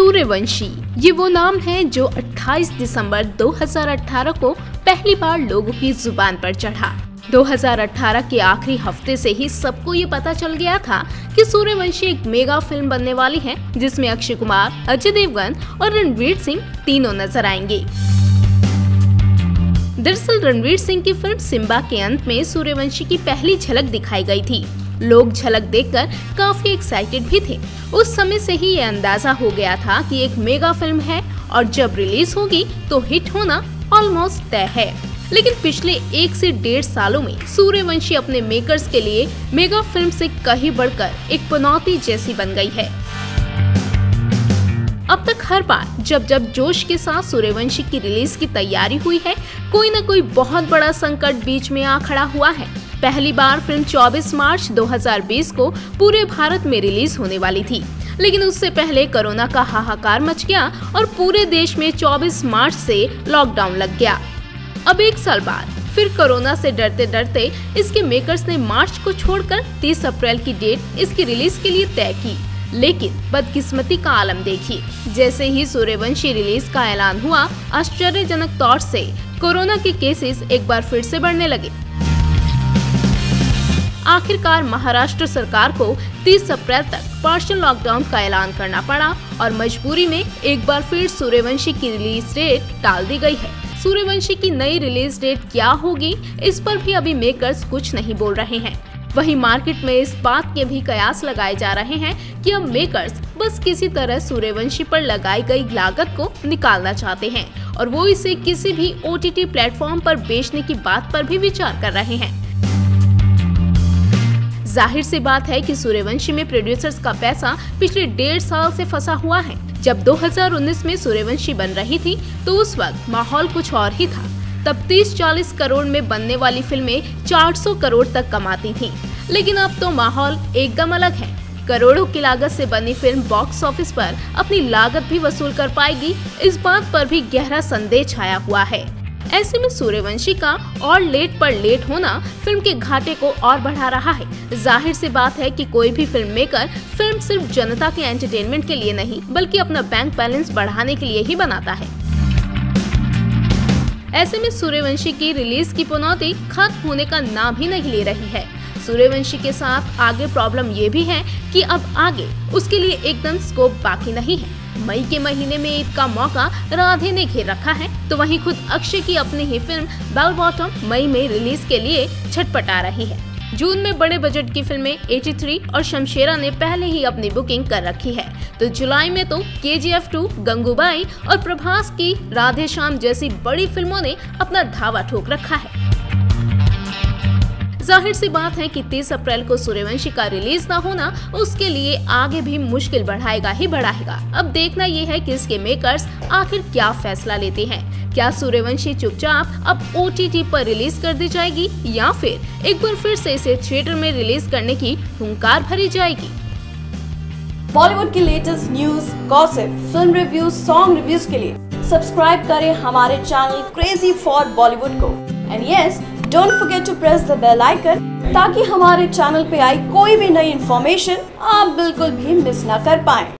सूर्यवंशी। ये वो नाम है जो 28 दिसंबर 2018 को पहली बार लोगों की ज़ुबान पर चढ़ा। 2018 के आखिरी हफ़्ते से ही सबको ये पता चल गया था कि सूर्यवंशी एक मेगा फ़िल्म बनने वाली है, जिसमें अक्षय कुमार, अजय देवगन और रणवीर सिंह तीनों नज़र आएँगे। दरअसल रणवीर सिंह की फ़िल्म सिम्बा के अंत में सूर्यवंशी की पहली झलक दिखाई गई थी लोग झलक देखकर काफ़ी एक्साइटेड भी थे। उस समय से ही ये अंदाज़ा हो गया था कि एक मेगा फ़िल्म है और जब रिलीज़ होगी तो हिट होना ऑलमोस्ट तय है। लेकिन पिछले एक से डेढ़ सालों में सूर्यवंशी अपने मेकर्स के लिए मेगा फ़िल्म से कहीं बढ़कर एक पनौती जैसी बन गई है। अब तक हर बार जब जब जोश के साथ सूर्यवंशी की रिलीज़ की तैयारी हुई है, कोई न कोई बहुत बड़ा संकट बीच में आ खड़ा हुआ है। पहली बार फ़िल्म 24 मार्च 2020 को पूरे भारत में रिलीज़ होने वाली थी। लेकिन उससे पहले कोरोना का हाहाकार मच गया और पूरे देश में 24 मार्च से लॉकडाउन लग गया। अब एक साल बाद, फिर कोरोना से डरते डरते इसके मेकर्स ने मार्च को छोड़कर 30 अप्रैल की डेट इसकी रिलीज़ के लिए तय की। लेकिन बदकिस्मती का आलम देखिए जैसे ही सूर्यवंशी रिलीज़ का ऐलान हुआ, आश्चर्यजनक तौर से कोरोना के केसेस एक बार फिर से बढ़ने लगे। आखिरकार महाराष्ट्र सरकार को 30 अप्रैल तक पार्शियल लॉकडाउन का ऐलान करना पड़ा और मजबूरी में एक बार फिर सूर्यवंशी की रिलीज़ डेट टाल दी गई है। सूर्यवंशी की नई रिलीज़ डेट क्या होगी, इस पर भी अभी मेकर्स कुछ नहीं बोल रहे हैं। वहीं मार्केट में इस बात के भी कयास लगाए जा रहे हैं कि अब मेकर्स बस किसी तरह सूर्यवंशी पर लगाई गई लागत को निकालना चाहते हैं और वो इसे किसी भी ओ टी प्लेटफॉर्म पर बेचने की बात पर भी विचार कर रहे हैं। ज़ाहिर सी बात है कि सूर्यवंशी में प्रोड्यूसर्स का पैसा पिछले डेढ़ साल से फंसा हुआ है। जब 2019 में सूर्यवंशी बन रही थी तो उस वक्त माहौल कुछ और ही था। तब 30-40 करोड़ में बनने वाली फ़िल्में 400 करोड़ तक कमाती थीं। लेकिन अब तो माहौल एकदम अलग है। करोड़ों की लागत से बनी फ़िल्म बॉक्स ऑफ़िस पर अपनी लागत भी वसूल कर पाएगी, इस बात पर भी गहरा संदेह छाया हुआ है। ऐसे में सूर्यवंशी का और लेट पर लेट होना फ़िल्म के घाटे को और बढ़ा रहा है। ज़ाहिर सी बात है कि कोई भी फ़िल्म मेकर फ़िल्म सिर्फ़ जनता के एंटरटेनमेंट के लिए नहीं, बल्कि अपना बैंक बैलेंस बढ़ाने के लिए ही बनाता है। ऐसे में सूर्यवंशी की रिलीज़ की पुनौती खत्म होने का नाम ही नहीं ले रही है। सूर्यवंशी के साथ आगे प्रॉब्लम ये भी है कि अब आगे उसके लिए एकदम स्कोप बाकी नहीं है। मई के महीने में ईद का मौका राधे ने घेर रखा है। तो वहीं खुद अक्षय की अपनी ही फ़िल्म बेल बॉटम मई में रिलीज़ के लिए छटपटा रही है। जून में बड़े बजट की फ़िल्में 83 और शमशेरा ने पहले ही अपनी बुकिंग कर रखी है। तो जुलाई में तो के जी एफ़ टू गंगूबाई और प्रभास की राधे श्याम जैसी बड़ी फ़िल्मों ने अपना धावा ठोक रखा है। ज़ाहिर सी बात है कि 30 अप्रैल को सूर्यवंशी का रिलीज़ ना होना उसके लिए आगे भी मुश्किल बढ़ाएगा ही बढ़ाएगा। अब देखना ये है कि इसके मेकर्स आखिर क्या फैसला लेते हैं। क्या सूर्यवंशी चुपचाप अब ओटीटी पर रिलीज़ कर दी जाएगी या फिर एक बार फिर से इसे थिएटर में रिलीज़ करने की हुंकार भरी जाएगी? बॉलीवुड की latest news gossip film reviews song reviews के लिए सब्सक्राइब करें हमारे चैनल क्रेजी फॉर बॉलीवुड को। And yes don't forget to press the bell icon ताकि हमारे चैनल पे आई कोई भी नई इन्फॉर्मेशन आप बिल्कुल भी मिस ना कर पाएँ।